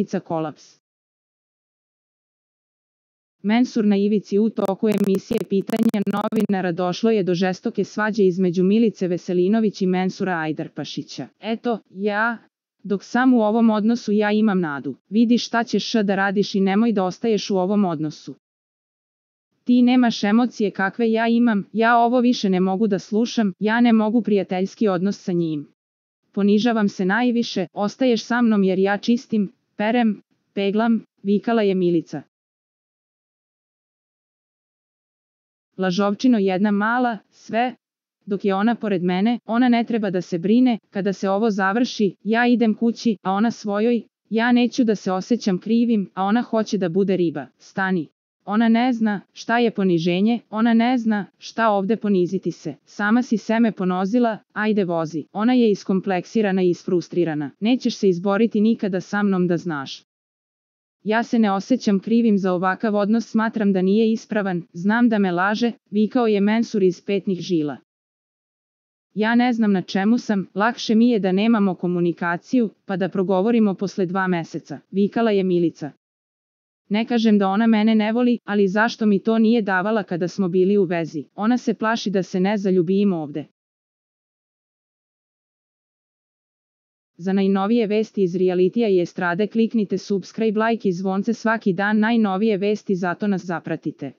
Danica kolaps. Mensur na ivici u toku emisije pitanja novinara došlo je do žestoke svađe između Milice Veselinović i Mensura Ajdarpašića. Eto, ja, dok sam u ovom odnosu ja imam nadu. Vidi šta ćeš da radiš i nemoj da ostaješ u ovom odnosu. Ti nemaš emocije kakve ja imam, ja ovo više ne mogu da slušam, ja ne mogu prijateljski odnos sa njim. Ponižavam se najviše, ostaješ sa mnom jer ja čistim, perem, peglam, vikala je Milica. Lažovčino jedna mala, sve, dok je ona pored mene, ona ne treba da se brine, kada se ovo završi, ja idem kući, a ona svojoj, ja neću da se osjećam krivim, a ona hoće da bude riba, stani. Ona ne zna šta je poniženje, ona ne zna šta ovde poniziti se. Sama si seme ponozila, ajde vozi. Ona je iskompleksirana i isfrustrirana. Nećeš se izboriti nikada sa mnom da znaš. Ja se ne osjećam krivim za ovakav odnos, smatram da nije ispravan, znam da me laže, vikao je Mensur iz petnih žila. Ja ne znam na čemu sam, lakše mi je da nemamo komunikaciju, pa da progovorimo posle dva meseca, vikala je Milica. Ne kažem da ona mene ne voli, ali zašto mi to nije davala kada smo bili u vezi? Ona se plaši da se ne zaljubimo ovde. Za najnovije vesti iz realitija i estrade kliknite subscribe like i zvonce svaki dan najnovije vesti zato nas zapratite.